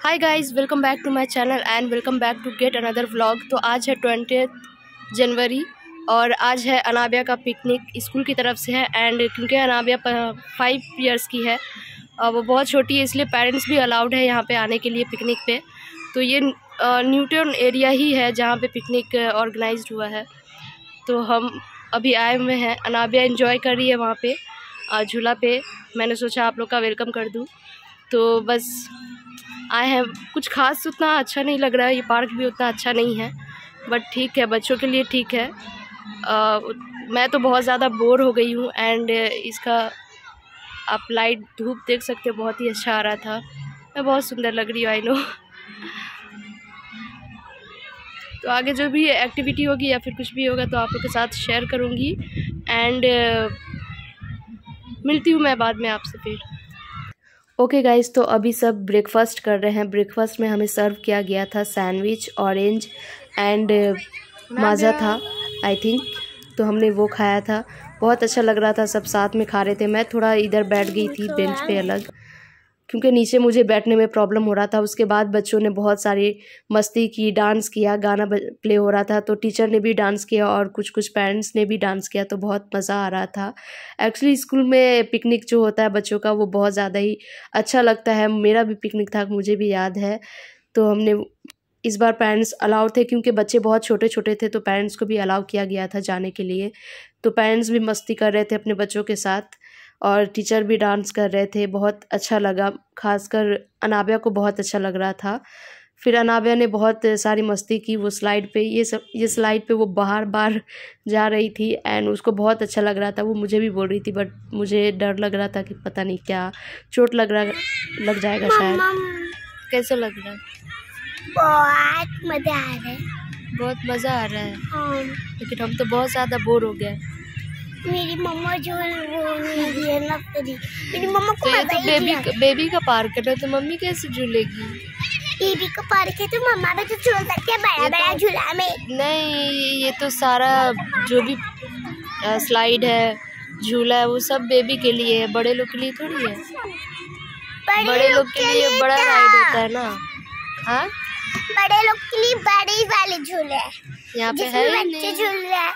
Hi guys welcome back to my channel and welcome back to get another vlog तो आज है twenty जनवरी और आज है अनाबिया का पिकनिक स्कूल की तरफ़ से है एंड क्योंकि अनाबिया फाइव इयर्स की है, और वो बहुत छोटी है, इसलिए पेरेंट्स भी अलाउड है यहाँ पे आने के लिए पिकनिक पे। तो ये न्यूटन एरिया ही है जहाँ पे पिकनिक ऑर्गेनाइज हुआ है। तो हम अभी आए हुए हैं अनाबिया इन्जॉय कर रही है वहाँ पर झूला पे। मैंने सोचा आप लोग का वेलकम कर दूँ। तो बस आए हैं। कुछ खास उतना अच्छा नहीं लग रहा है ये पार्क भी उतना अच्छा नहीं है बट ठीक है बच्चों के लिए ठीक है। आ, मैं तो बहुत ज़्यादा बोर हो गई हूँ एंड इसका आप लाइट धूप देख सकते हो बहुत ही अच्छा आ रहा था। मैं बहुत सुंदर लग रही हूँ आई नो तो आगे जो भी एक्टिविटी होगी या फिर कुछ भी होगा तो आप लोग के साथ शेयर करूँगी। एंड मिलती हूँ मैं बाद में आपसे फिर। ओके okay गाइस तो अभी सब ब्रेकफास्ट कर रहे हैं। ब्रेकफास्ट में हमें सर्व किया गया था सैंडविच ऑरेंज एंड माज़ा था आई थिंक तो हमने वो खाया था। बहुत अच्छा लग रहा था, सब साथ में खा रहे थे। मैं थोड़ा इधर बैठ गई थी बेंच पे अलग। क्योंकि नीचे मुझे बैठने में प्रॉब्लम हो रहा था। उसके बाद बच्चों ने बहुत सारी मस्ती की, डांस किया, गाना प्ले हो रहा था। तो टीचर ने भी डांस किया और कुछ कुछ पेरेंट्स ने भी डांस किया तो बहुत मज़ा आ रहा था। एक्चुअली स्कूल में पिकनिक जो होता है बच्चों का, वो बहुत ज़्यादा ही अच्छा लगता है। मेरा भी पिकनिक था, मुझे भी याद है। तो हमने इस बार पेरेंट्स अलाउ थे, क्योंकि बच्चे बहुत छोटे छोटे थे तो पेरेंट्स को भी अलाउ किया गया था जाने के लिए। तो पेरेंट्स भी मस्ती कर रहे थे अपने बच्चों के साथ। और टीचर भी डांस कर रहे थे बहुत अच्छा लगा। खासकर अनाबिया को बहुत अच्छा लग रहा था। फिर अनाबिया ने बहुत सारी मस्ती की वो स्लाइड पे। ये सब ये स्लाइड पे वो बाहर बार जा रही थी एंड उसको बहुत अच्छा लग रहा था। वो मुझे भी बोल रही थी बट मुझे डर लग रहा था कि पता नहीं क्या चोट लग रहा लग जाएगा शायद। कैसा लग रहा? है बहुत मज़ा आ रहा है। बहुत मज़ा आ रहा है। हाँ। लेकिन हम तो बहुत ज़्यादा बोर हो गए। मेरी मम्मा जो वो है ना मेरी मम्मा को तो ये तो बेबी बेबी का पार्क है ना तो मम्मी कैसे झूलेगी? बेबी का पार्क है तो मम्मा भी तो झूल सकती है बड़ा बड़ा तो झूला में। नहीं ये तो सारा जो भी स्लाइड है झूला है वो सब बेबी के लिए है बड़े लोग के लिए थोड़ी है। बड़े, बड़े लोग के लिए बड़ा राइड होता है ना। हाँ? बड़े लोग के लिए बड़े वाले झूले यहाँ पे है बच्चे झूल रहे हैं।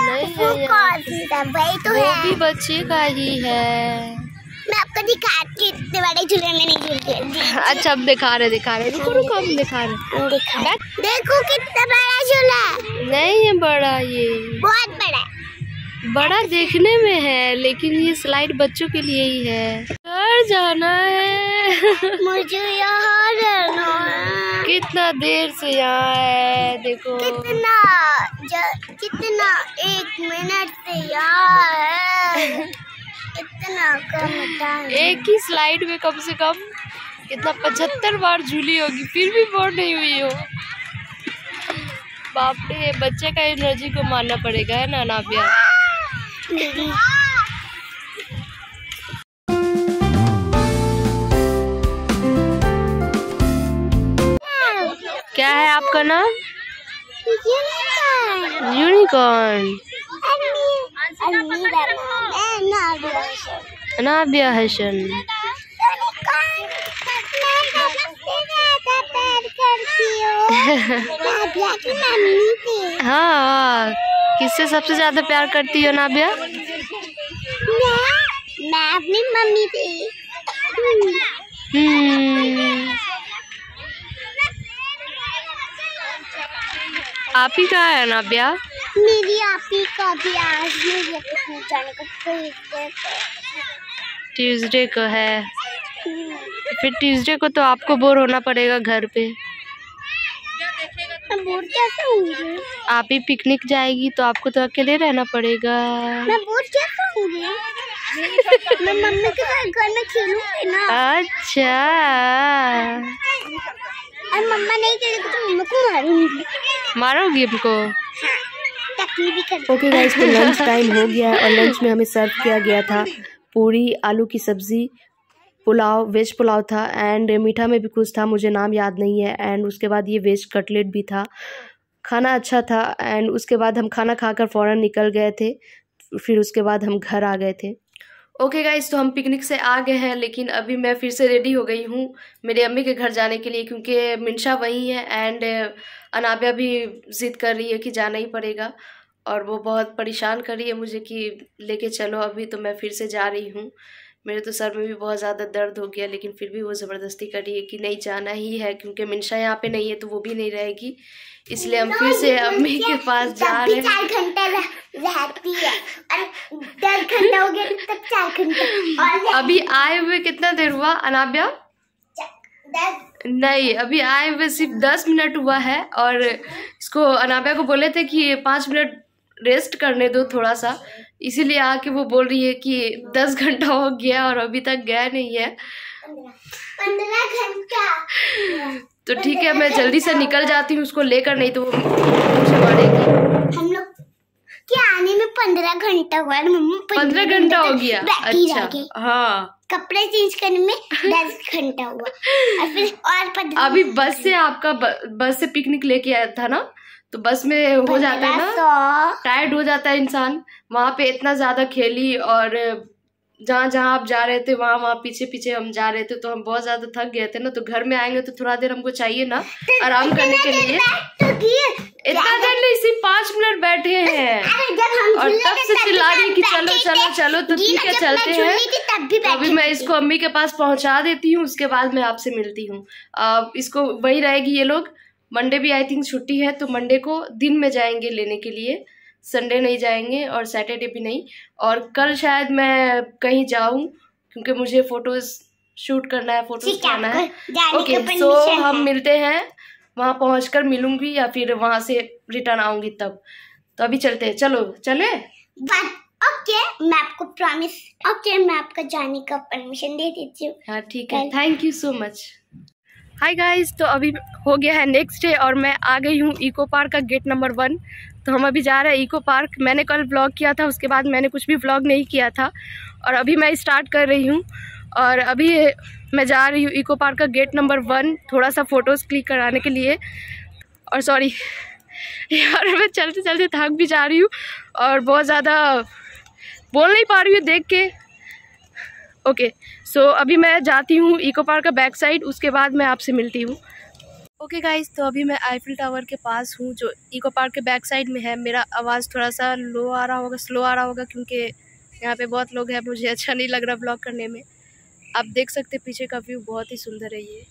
नहीं है वही तो वो है। भी बच्चे का ही है। मैं आपको दिखाती इतने बड़े झूले में नहीं झूलते अच्छा अब दिखा रहे दिखा रहे। रुको रुको हम दिखा रहे। दिखा देखो कितना बड़ा झूला नहीं है बड़ा ये। बहुत बड़ा बड़ा देखने में है लेकिन ये स्लाइड बच्चों के लिए ही है। घर जाना है। मुझे यहाँ रहना है। कितना देर से यहाँ है देखो। कितना कितना एक मिनट से यहाँ है। इतना कम टाइम एक ही स्लाइड में कम से कम कितना पचहत्तर बार झूली होगी फिर भी बोर नहीं हुई हो। बाप रे बच्चे का एनर्जी को मानना पड़ेगा है ना नाबिया क्या है आपका नाम? यूनिकॉर्न अनाबिया हसन हाँ किससे सबसे ज़्यादा प्यार करती हो नाबिया? मैं मैं अपनी मम्मी से। हम्म आप ही कहाँ है नाबिया? मेरी आप ही का जाने का ट्यूसडे को है। फिर ट्यूसडे को तो आपको बोर होना पड़ेगा घर पे। बोर कैसे होंगे आप ही पिकनिक जाएगी तो आपको तो अकेले रहना पड़ेगा। मैं बोर कैसे होंगी मैं मम्मी के साथ घर में खेलूँगी ना। अच्छा। मम्मा नहीं खेलेगी तो मम्मा को मारूँगी। मारोगी हमको ओके गाइस तो लंच टाइम हो गया और लंच में हमें सर्व किया गया था पूरी आलू की सब्ज़ी, पुलाव वेज पुलाव था एंड मीठा में भी कुछ था, मुझे नाम याद नहीं है एंड उसके बाद ये वेज कटलेट भी था। खाना अच्छा था एंड उसके बाद हम खाना खाकर फ़ौरन निकल गए थे, फिर उसके बाद हम घर आ गए थे। ओके okay गाइज़ तो हम पिकनिक से आ गए हैं, लेकिन अभी मैं फिर से रेडी हो गई हूँ मेरे अम्मी के घर जाने के लिए, क्योंकि मिनशा वहीं है एंड अनाबिया भी ज़िद कर रही है कि जाना ही पड़ेगा और वो बहुत परेशान कर रही है मुझे कि लेके चलो अभी तो मैं फिर से जा रही हूँ। मेरे तो सर में भी बहुत ज़्यादा दर्द हो गया लेकिन फिर भी वो ज़बरदस्ती कर रही है कि नहीं जाना ही है क्योंकि मिनशा यहाँ पे नहीं है तो वो भी नहीं रहेगी। इसलिए हम फिर से अम्मी के पास जा रहे हैं। चार घंटे रहती है दस घंटा हो गया तब चार घंटे। अभी आए हुए कितना देर हुआ? अनाबिया दस नहीं अभी आए हुए सिर्फ़ दस मिनट हुआ है और इसको अनाबिया को बोले थे कि पाँच मिनट रेस्ट करने दो थोड़ा सा। इसीलिए आके वो बोल रही है कि दस घंटा हो गया और अभी तक गया नहीं है। पंद्रह घंटा। तो ठीक है मैं जल्दी से निकल जाती हूँ उसको लेकर नहीं तो वो मुझे मारेगी। हम लोग के आने में पंद्रह घंटा हुआ मम्मी पंद्रह घंटा हो गया। अच्छा हाँ। कपड़े चेंज करने में दस घंटा हुआ। और फिर और अभी बस से आपका ब, बस से पिकनिक लेके आया था ना? तो बस में हो जाता है ना? टायर्ड हो जाता है इंसान। वहाँ पे इतना ज़्यादा खेली और जहाँ जहाँ आप जा रहे थे वहाँ वहाँ पीछे पीछे हम जा रहे थे तो हम बहुत ज़्यादा थक गए थे ना। तो घर में आएँगे तो थोड़ा देर हमको चाहिए ना आराम करने के लिए। तो इतना देर नहीं सिर्फ़ पाँच मिनट बैठे हैं। और तब से चिल्ला रही कि चलो चलो चलो तो ठीक है चलते हैं। तो अभी मैं इसको अम्मी के पास पहुँचा देती हूँ उसके बाद मैं आपसे मिलती हूँ। इसको वही रहेगी ये लोग। मंडे भी आई थिंक छुट्टी है तो मंडे को दिन में जाएँगे लेने के लिए। संडे नहीं जाएँगे और सैटरडे भी नहीं। और कल शायद मैं कहीं जाऊँ क्योंकि मुझे फ़ोटोज़ शूट करना है फ़ोटोज़ करना है ओके सो हम मिलते हैं। वहाँ पहुँच कर मिलूँगी या फिर वहाँ से रिटर्न आऊँगी तब। तो अभी चलते हैं। चलो चले? ओके मैं आपको प्रॉमिस ओके मैं आपको जाने का परमिशन दे देती हूँ। हाँ ठीक है। Thank you so much hi guys तो अभी हो गया है नेक्स्ट डे और मैं आ गई हूँ इको पार्क का गेट नंबर वन तो हम अभी जा रहे हैं इको पार्क मैंने कल व्लॉग किया था उसके बाद मैंने कुछ भी व्लॉग नहीं किया था। और अभी मैं स्टार्ट कर रही हूँ। और अभी मैं जा रही हूँ इको पार्क का गेट नंबर वन थोड़ा सा फ़ोटोज़ क्लिक कराने के लिए। और सॉरी यार मैं चलते चलते थक भी जा रही हूँ और बहुत ज़्यादा बोल नहीं पा रही हूँ देख के। ओके सो अभी मैं जाती हूँ इको पार्क का बैक साइड उसके बाद मैं आपसे मिलती हूँ। ओके गाइज़ तो अभी मैं आईफिल टावर के पास हूँ, जो इको पार्क के बैक साइड में है। मेरा आवाज़ थोड़ा सा लो आ रहा होगा स्लो आ रहा होगा, क्योंकि यहाँ पे बहुत लोग हैं, मुझे अच्छा नहीं लग रहा ब्लॉग करने में। आप देख सकते हैं पीछे का व्यू बहुत ही सुंदर है ये।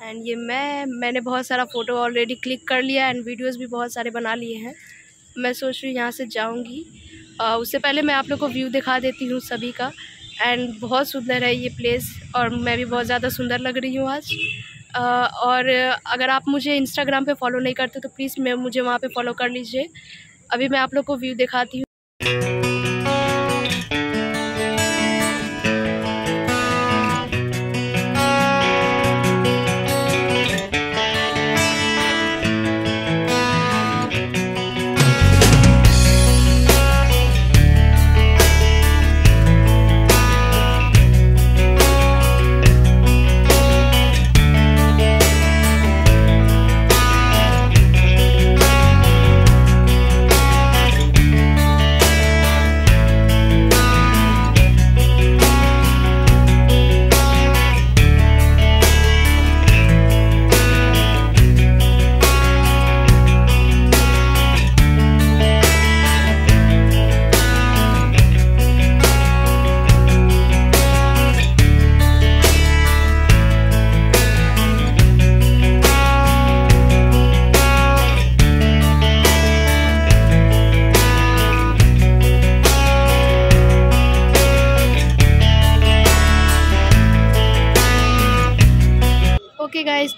एंड ये मैं मैंने बहुत सारा फ़ोटो ऑलरेडी क्लिक कर लिया एंड वीडियोस भी बहुत सारे बना लिए हैं। मैं सोच रही हूँ यहाँ से जाऊँगी। उससे पहले मैं आप लोग को व्यू दिखा देती हूँ सभी का। एंड बहुत सुंदर है ये प्लेस और मैं भी बहुत ज़्यादा सुंदर लग रही हूँ आज। अ, और अगर आप मुझे इंस्टाग्राम पे फॉलो नहीं करते तो प्लीज़ मैं मुझे वहाँ पे फॉलो कर लीजिए। अभी मैं आप लोग को व्यू दिखाती हूँ।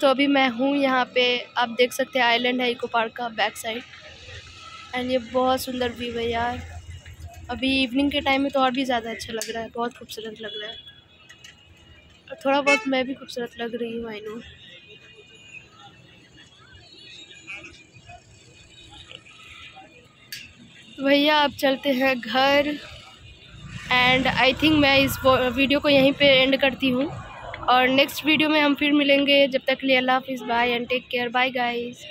तो अभी मैं हूँ यहाँ पे। आप देख सकते हैं आइलैंड है इको पार्क का बैक साइड एंड ये बहुत सुंदर व्यू है यार। अभी इवनिंग के टाइम में तो और भी ज़्यादा अच्छा लग रहा है। बहुत खूबसूरत लग रहा है। और थोड़ा बहुत मैं भी खूबसूरत लग रही हूँ आई नो भैया, अब चलते हैं घर। एंड आई थिंक मैं इस वीडियो को यहीं पे एंड करती हूँ। और नेक्स्ट वीडियो में हम फिर मिलेंगे। जब तक लिए अल्लाह हाफिज़ bye and take care bye guys